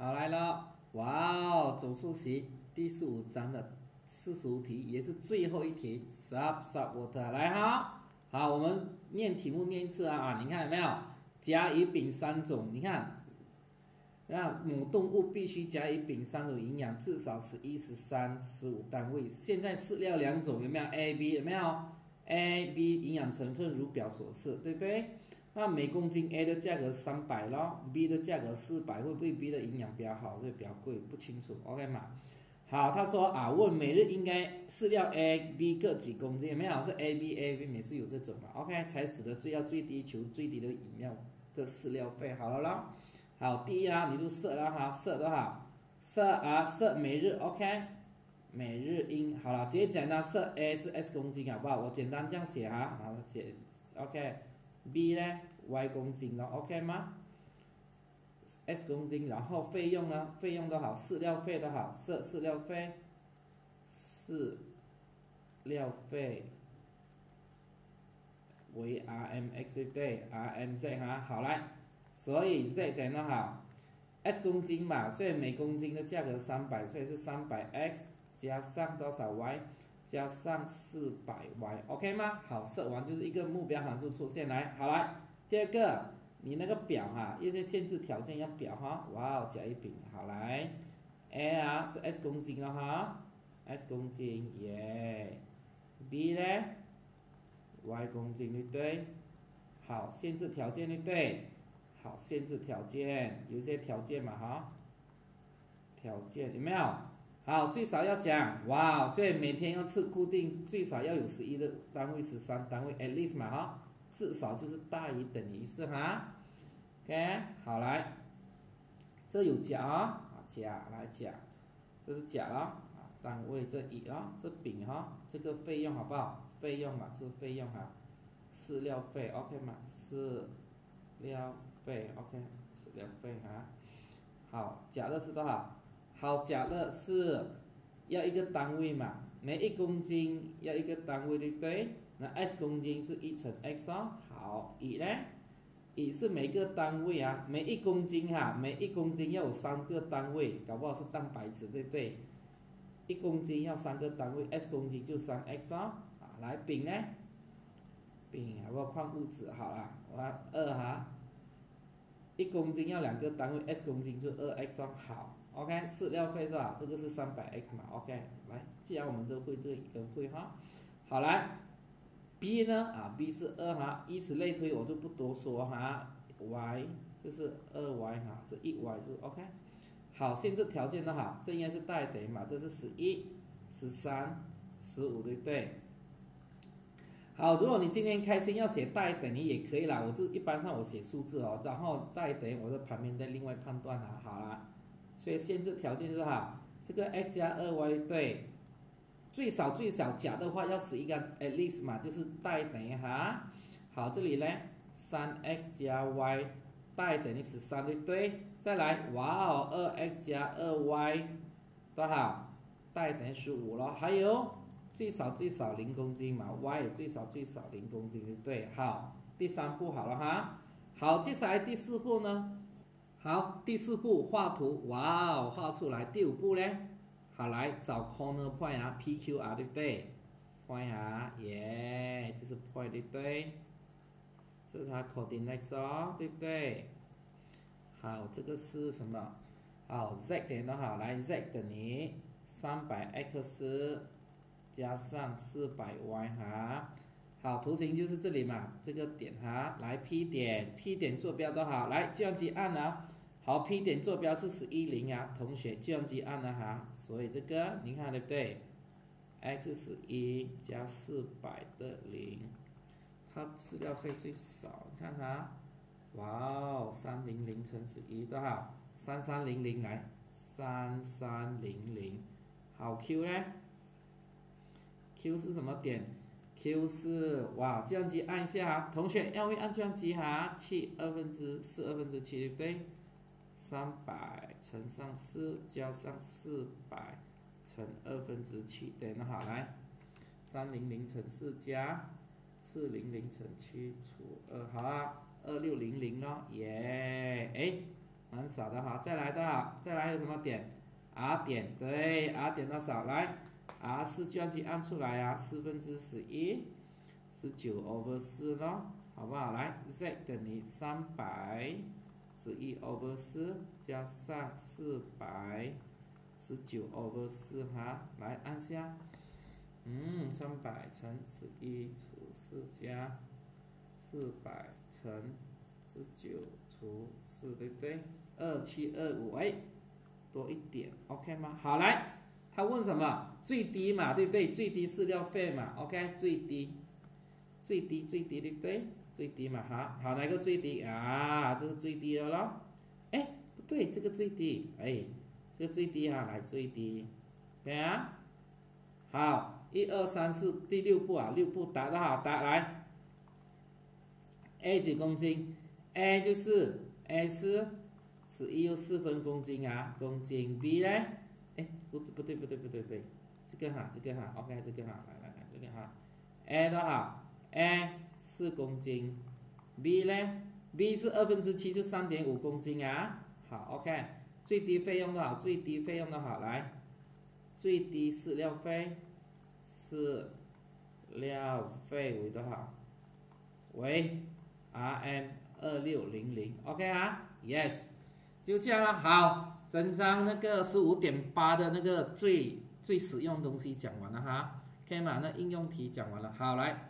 好来了，哇哦，总复习第十五章的四十五题，也是最后一题，sub sub water，来哈，好，我们念题目念一次啊啊，你看有没有？甲、乙、丙三种，你看，那母动物必须甲、乙、丙三种营养，至少是一、十三、十五单位。现在饲料两种有没有？A、B 有没有？A、B 营养成分如表所示，对不对？那每公斤 A 的价格三百咯 b 的价格四百，会不会 B 的营养比较好，所以比较贵？不清楚，OK 嘛？好，他说啊，问每日应该饲料 A、B 各几公斤？没有？是 A、B、A、B 每次有这种嘛？OK，才使得最要最低求最低的饮料的饲料费。好了啦，好，第一啊，你就设了哈，设多少？设啊，设每日 OK，每日应好了，直接简单设 A 是 S 公斤好不好？我简单这样写哈，好写 OK，B 呢 Y 公斤了 OK 吗？S 公斤，然后费用呢？费用都好，饲料费都好，饲饲料费，饲料费为 RMX 对，RMZ 哈，好来，所以 Z 等于好，S 公斤嘛，所以每公斤的价格三百，所以是三百 X 加上多少 Y 加上四百 Y，OK 吗？好，设完就是一个目标函数出现来，好来，第二个。你那个表哈，一些限制条件要表哈，哇哦，甲乙丙，好来，A 啊是 S 公斤了哈，S 公斤耶，B 呢，Y 公斤对不对？好，限制条件对不对？好，限制条件，有些条件嘛哈，条件有没有？好，最少要讲，哇，所以每天要吃固定，最少要有十一的单位，十三单位，at least 嘛哈。至少就是大于等于是哈，OK，好来，这有甲啊，甲来甲，这是甲了啊，单位这乙啊，这丙哈，这个费用好不好？费用嘛，这费用哈，饲料费。OK 嘛，饲料费。OK，饲料费哈，好，甲的是多少？好，甲的是要一个单位嘛，每一公斤要一个单位对不对？那 S 公斤是一乘 X 哦，好，乙呢？乙是每个单位啊，每一公斤哈，每一公斤要有三个单位，搞不好是蛋白质，对不对？一公斤要三个单位，S 公斤就三 X 哦，啊，来丙呢？丙好不好？矿物质好了，我二哈，一公斤要两个单位，S 公斤就二 X 哦，好，OK，饲料费是吧？这个是三百 X 嘛，OK，来，既然我们这会这一个会哈，好来。B 呢？啊，B 是二哈，以此类推，我就不多说哈。Y 就是二 Y 哈，这一 Y 是 OK。好，限制条件的哈，这应该是大于等于嘛？这是十一、十三、十五，对不对？好，如果你今天开心要写大于等于也可以啦，我就一般上我写数字哦，然后大于等于我在旁边再另外判断啊，好啦。所以限制条件是哈，这个 X 加二 Y 对。最少最少甲的话要使一个 at least 嘛，就是大于等于哈。好，这里呢，三 x 加 y 大于等于十三，对不对？再来，哇哦，二 x 加二 y 多少？大于等于十五了。还有最少最少零公斤嘛，y 也最少最少零公斤，对不对？好，第三步好了哈。好，接下来第四步呢？好，第四步画图，哇哦，画出来。第五步呢？好，来找 corner point 啊，PQR 对不对？point 啊，耶，这是 point 对不对？这是它 coordinate 哦，对不对？好，这个是什么？好，z 等于好，来 z 等于三百 x 加上四百 y 哈。好，图形就是这里嘛，这个点哈，来 P 点，P 点坐标多好，来计算机按啊。好，P 点坐标是十一零啊，同学，计算机按了哈，所以这个你看对不对？x 十一加四百的零，它资料费最少，你看哈，哇哦，三零零乘十一多少？三三零零来，三三零零，好 Q 呢？Q 是什么点？Q 是哇，计算机按一下，同学要会按计算机哈，七二分之四二分之七对不对？三百乘上四加上四百乘二分之七等于好来，三零零乘四加四零零乘七除二好啊，二六零零哦耶，哎，蛮少的哈。再来的哈，再来有什么点？R 点，对，R 点多少？来，R 四计算机按出来啊，四分之十一，十九 over 四咯，好不好？来，Z 等于三百十一 over 四加上四百十九 over 四哈，来按下，嗯，三百乘十一除四加四百乘十九除四，对不对？二七二五，哎，多一点，OK 吗？好，来，他问什么？最低嘛，对不对？最低饲料费嘛，OK，最低，最低最低，对不对？最低嘛，好，好，哪个最低啊？这是最低的咯。哎，不对，这个最低，哎，这个最低哈，来最低，对啊，好，一二三四，第六步啊，六步答的好，答来，A 几公斤？A 就是 A 是十一又四分公斤啊，公斤 B 呢？哎，不不对不对不对不对，这个哈，这个哈，OK，这个哈，来来来，这个哈，A 的哈，A。四公斤，B 呢？B 是二分之七，就三点五公斤啊。好，OK，最低费用多少？最低费用多少？来，最低饲料费，饲料费为多少？为 RM 二六零零，OK 啊？Yes，就这样了。好，整张那个十五点八的那个最最实用东西讲完了哈。OK 嘛？那应用题讲完了。好，来。